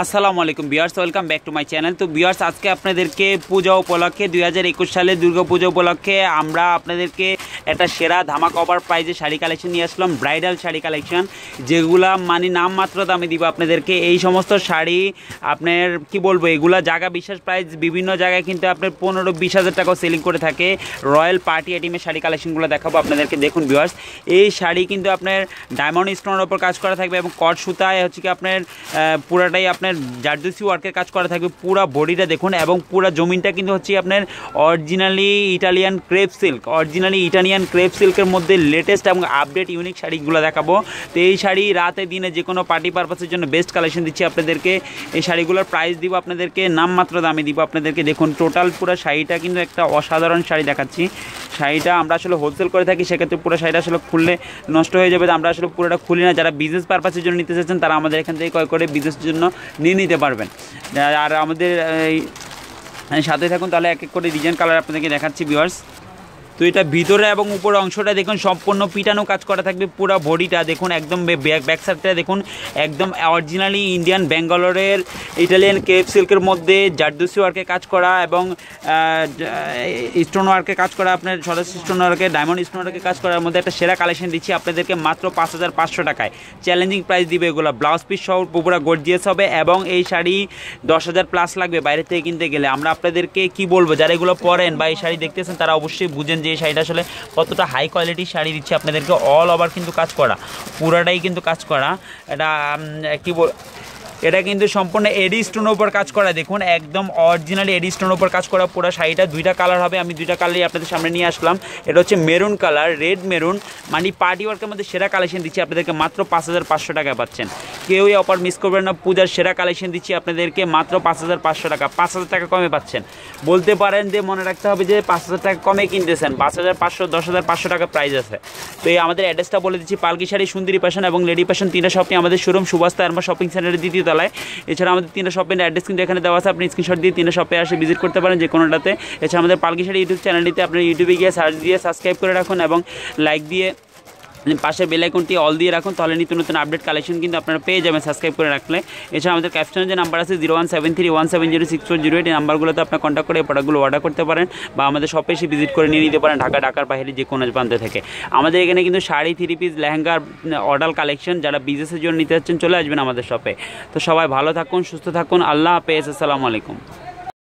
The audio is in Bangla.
আসসালামু আলাইকুম viewers welcome back to my channel. তো বিয়ার্স আজকে আপনাদেরকে পূজা উপলক্ষে, দুই হাজার একুশ সালে দুর্গা পুজো উপলক্ষে আমরা আপনাদেরকে একটা সেরা ধামাক অফার প্রাইজে শাড়ি কালেকশন নিয়ে আসলাম ব্রাইডাল শাড়ি কালেকশন যেগুলা মানে নামমাত্র দামে দিব আপনাদেরকে। এই সমস্ত শাড়ি আপনার, কি বলব, এগুলা জায়গা বিশেষ প্রাইস বিভিন্ন জায়গায় কিন্তু আপনার পনেরো বিশ হাজার টাকাও সেলিং করে থাকে। রয়্যাল পার্টি আইটেমের শাড়ি কালেকশনগুলো দেখাবো আপনাদেরকে। দেখুন বিয়ার্স এই শাড়ি কিন্তু আপনার ডায়মন্ড স্টোনের ওপর কাজ করা থাকবে এবং কট সুতায় হচ্ছে কি আপনার পুরাটাই আপনার জারদুসি ওয়ার্কের কাজ করা থাকবে। পুরা বডিটা দেখুন এবং পুরা জমিনটা কিন্তু হচ্ছে আপনার originally Italian crepe silk originally Italian crepe সিল্কের মধ্যে লেটেস্ট এবং আপডেট ইউনিক শাড়িগুলো দেখাবো। তো এই শাড়ি রাতে দিনে যে কোনো পার্টি পারপাসের জন্য বেস্ট কালেকশন দিচ্ছি আপনাদেরকে। এই শাড়িগুলোর প্রাইস দিব আপনাদেরকে, নামমাত্র দামে দিব আপনাদেরকে। দেখুন টোটাল পুরো শাড়িটা কিন্তু একটা অসাধারণ শাড়ি দেখাচ্ছি। শাড়িটা আমরা আসলে হোলসেল করে থাকি, সেক্ষেত্রে পুরো শাড়িটা আসলে খুললে নষ্ট হয়ে যাবে। আমরা আসলে পুরোটা খুলি না। যারা বিজনেস পারপাসের জন্য নিতে চাচ্ছেন, তারা আমাদের এখান থেকে ক্রয় করে বিজনেসের জন্য নিয়ে নিতে পারবেন। আর আমাদের সাথে থাকুন, তাহলে এক এক করে ডিজাইন কালার আপনাদেরকে দেখাচ্ছি ভিউয়ার্স তো এটা ভিতরে এবং উপরে অংশটা দেখুন, সম্পূর্ণ পিটানো কাজ করা থাকবে পুরো বডিটা। দেখুন, একদম ব্যাক সাইডটা দেখুন, একদম অরিজিনালি ইন্ডিয়ান ব্যাঙ্গালোরের ইটালিয়ান কেপ সিল্কের মধ্যে জারদুসি ওয়ার্কে কাজ করা এবং স্টোন ওয়ার্কে কাজ করা, আপনার সরস স্টোন ওয়ার্কে ডায়মন্ড স্টোন ওয়ার্কে কাজ করার মধ্যে একটা সেরা কালেকশন দিচ্ছি আপনাদেরকে মাত্র পাঁচ হাজার পাঁচশো টাকায়। চ্যালেঞ্জিং প্রাইস দিবে এগুলো ব্লাউজ পিস সহ পুরো গর্জিয়াস হবে এবং এই শাড়ি দশ হাজার প্লাস লাগবে বাইরে থেকে কিনতে গেলে। আমরা আপনাদেরকে কি বলব, যারা এগুলো পরেন বা এই শাড়ি দেখতেছেন, তারা অবশ্যই বুঝেন যে এই শাড়িটা আসলে কতটা হাই কোয়ালিটির শাড়ি দিচ্ছে আপনাদেরকে অল ওভার কিন্তু কাজ করা। পুরাটাই কিন্তু কাজ করা। এটা কী বল এটা কিন্তু সম্পূর্ণ এডি স্টোনের উপর কাজ করা। দেখুন, একদম অরিজিনাল এডি স্টোনের উপর কাজ করা পুরো শাড়িটা। দুইটা কালার হবে, আমি দুইটা কালারই আপনাদের সামনে নিয়ে আসলাম। এটা হচ্ছে মেরুন কালার রেড মেরুন মানে পার্টি ওয়ার্কের মধ্যে সেরা কালেকশন দিচ্ছি আপনাদেরকে, মাত্র পাঁচ হাজার পাঁচশো টাকায় পাচ্ছেন। কেউই অফার মিস করবেন না, পূজার সেরা কালেকশন দিচ্ছি আপনাদেরকে, মাত্র পাঁচ হাজার পাঁচশো টাকা। পাঁচ হাজার টাকা কমে পাচ্ছেন। বলতে পারেন যে, মনে রাখতে হবে যে, পাঁচ হাজার টাকা কমে কিনতেছেন। পাঁচ হাজার পাঁচশো, দশ হাজার পাঁচশো টাকা প্রাইস আছে। তো এই আমাদের অ্যাড্রেসটা বলে দিচ্ছি, পালকি শাড়ি, সুন্দরী প্যাশন এবং লেডি প্যাশন তিনটা শপে আমাদের শোরুম সুভাষ তারমা শপিং সেন্টারে দ্বিতীয় তলায় এছাড়া আমাদের তিনটা শপের অ্যাড্রেস কিন্তু এখানে দেওয়া আছে। আপনি স্ক্রিনশট দিয়ে তিনটা শপে আসে ভিজিট করতে পারেন যে কোনোটাতে এছাড়া আমাদের পালকি শাড়ি ইউটিউব চ্যানেলটিতে আপনার ইউটিউবে গিয়ে সার্চ দিয়ে সাবস্ক্রাইব করে রাখুন এবং লাইক দিয়ে পাশে বেল আইকনটি অল দিয়ে রাখুন, তাহলে নিত্য নতুন আপডেট কালেকশন কিন্তু আপনারা পেয়ে যাবেন সাবস্ক্রাইব করে রাখলে। এছাড়া আমাদের ক্যাপশনের যে নাম্বার আছে zero one seven three one seven zero six four zero eight এই নাম্বারগুলোতে আপনার কন্ট্যাক্ট করে এই প্রোডাক্টগুলো অর্ডার করতে পারেন বা আমাদের শপে এসে ভিজিট করে নিয়ে নিতে পারেন, ঢাকা, ঢাকার বাইরে যে কোনো প্রান্ত থেকে। আমাদের এখানে কিন্তু শাড়ি থ্রি পিস লেহেঙ্গার অর্ডার কালেকশন যারা বিজনেসের জন্য নিতে যাচ্ছেন চলে আসবেন আমাদের শপে তো সবাই ভালো থাকুন, সুস্থ থাকুন, আল্লাহ হাফেজ, আসসালামু আলাইকুম।